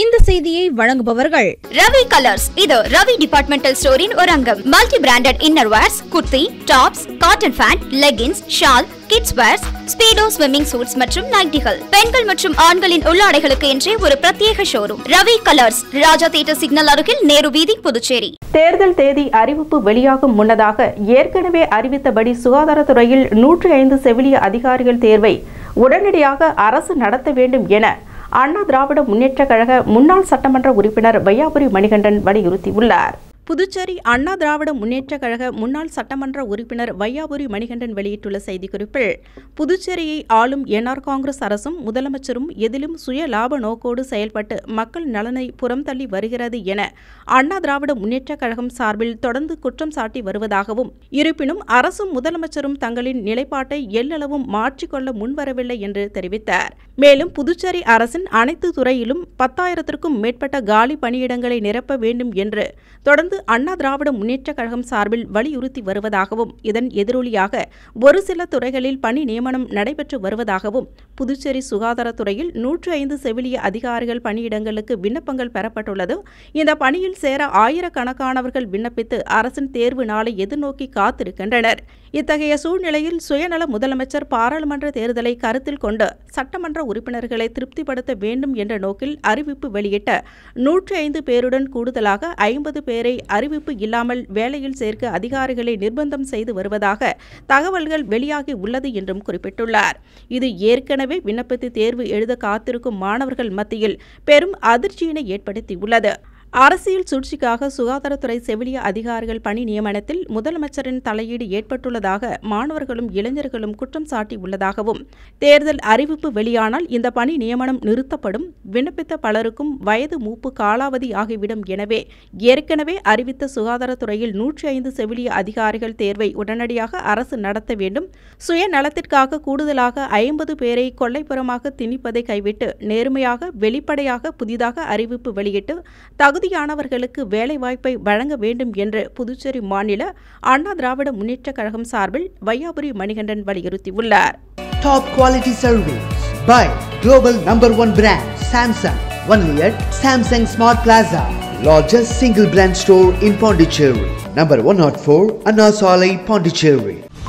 இந்த செய்தியை வழங்குபவர்கள் ரவி கலர்ஸ். இது ரவி டிபார்ட்மெண்டல் ஸ்டோரின் ஒரு அங்கம். Multi branded inner wears kurti tops cotton pant leggings shawl kids wears Speedo swimming suits மற்றும் நைட்டிகள் பெண்கள் மற்றும் ஆண்களின் உள்ளாடைகளுக்கு என்றே ஒரு பிரத்யேக showroom Ravi colours. Raja theatre signal அருகில் நேரு வீதி புதுச்சேரி. தேர்தல் தேதி அறிவிப்பு வெளியாகும் முன்னதாக ஏற்கனவே அறிவித்தபடி சுகாதாரத்துறையில் நூற்றி ஐந்து செவிலிய அதிகாரிகள் தேர்வை உடனடியாக அரசு நடத்த வேண்டும் என அண்ணா திராவிட முன்னேற்ற கழக முன்னாள் சட்டமன்ற உறுப்பினர் வையாபுரி மணிகண்டன் வலியுறுத்தியுள்ளார். புதுச்சேரி அண்ணா திராவிட முன்னேற்றக் கழக முன்னாள் சட்டமன்ற உறுப்பினர் வையாபுரி மணிகண்டன் வெளியிட்டுள்ள செய்திக்குறிப்பில் புதுச்சேரியை ஆளும் என்ஆர் காங்கிரஸ் அரசும் முதலமைச்சரும் எதிலும் சுய லாப நோக்கோடு செயல்பட்டு மக்கள் நலனை புறம் தள்ளி வருகிறது என அண்ணா திராவிட முன்னேற்றக் கழகம் சார்பில் தொடர்ந்து குற்றம் சாட்டி வருவதாகவும் இருப்பினும் அரசும் முதலமைச்சரும் தங்களின் நிலைப்பாட்டை எல்லளவும் மாற்றிக்கொள்ள முன்வரவில்லை என்று தெரிவித்தார். மேலும் புதுச்சேரி அரசின் அனைத்து துறையிலும் பத்தாயிரத்திற்கும் மேற்பட்ட காலி பணியிடங்களை நிரப்ப வேண்டும் என்று தொடர்ந்து அண்ணா திராவிட முன்னேற்றக் கழகம் சார்பில் வலியுறுத்தி வருவதாகவும் இதன் எதிரொலியாக ஒரு சில துறைகளில் பணி நியமனம் நடைபெற்று வருவதாகவும் புதுச்சேரி சுகாதாரத்துறையில் நூற்று ஐந்து செவிலிய அதிகாரிகள் பணியிடங்களுக்கு விண்ணப்பங்கள் பெறப்பட்டுள்ளது இந்த பணியில் சேர ஆயிரக்கணக்கானவர்கள் விண்ணப்பித்து அரசின் தேர்வு நாளை எதிர்நோக்கி காத்திருக்கின்றனர். இத்தகைய சூழ்நிலையில் சுயநல முதலமைச்சர் பாராளுமன்ற தேர்தலை கருத்தில் கொண்டு சட்டமன்ற உறுப்பினர்களை திருப்திப்படுத்த வேண்டும் என்ற நோக்கில் அறிவிப்பு வெளியிட்ட நூற்றி ஐந்து பேருடன் கூடுதலாக ஐம்பது பேரை அறிவிப்பு இல்லாமல் வேலையில் சேர்க்க அதிகாரிகளை நிர்பந்தம் செய்து வருவதாக தகவல்கள் வெளியாகி உள்ளது என்றும் குறிப்பிட்டுள்ளார். இது ஏற்கனவே விண்ணப்பித்து தேர்வு எழுத காத்திருக்கும் மாணவர்கள் மத்தியில் பெரும் அதிர்ச்சியினை ஏற்படுத்தியுள்ளது. அரசியல் சூழ்ச்சிக்காக சுகாதாரத்துறை செவிலிய அதிகாரிகள் பணி நியமனத்தில் முதலமைச்சரின் தலையீடு ஏற்பட்டுள்ளதாக மாணவர்களும் இளைஞர்களும் குற்றம் சாட்டியுள்ளதாகவும் தேர்தல் அறிவிப்பு வெளியானால் இந்த பணி நியமனம் நிறுத்தப்படும் விண்ணப்பித்த பலருக்கும் வயது மூப்பு காலாவதி ஆகிவிடும் எனவே ஏற்கனவே அறிவித்த சுகாதாரத்துறையில் நூற்றி ஐந்து செவிலிய அதிகாரிகள் தேர்வை உடனடியாக அரசு நடத்த வேண்டும் சுயநலத்திற்காக கூடுதலாக ஐம்பது பேரை கொள்ளைப்புறமாக திணிப்பதை கைவிட்டு நேர்மையாக வெளிப்படையாக புதிதாக அறிவிப்பு வெளியிட்டு தகுதியானவர்களுக்கு வேலைவாய்ப்பை வழங்க வேண்டும் என்று புதுச்சேரி மாநில அண்ணா திராவிட முன்னேற்ற கழகம் சார்பில் வையாபுரி மணிகண்டன் வலியுறுத்தியுள்ளார் top quality service by global number one brand Samsung only at Samsung smart plaza largest single brand store in Pondicherry. Four Anna சாலை பாண்டிச்சேரி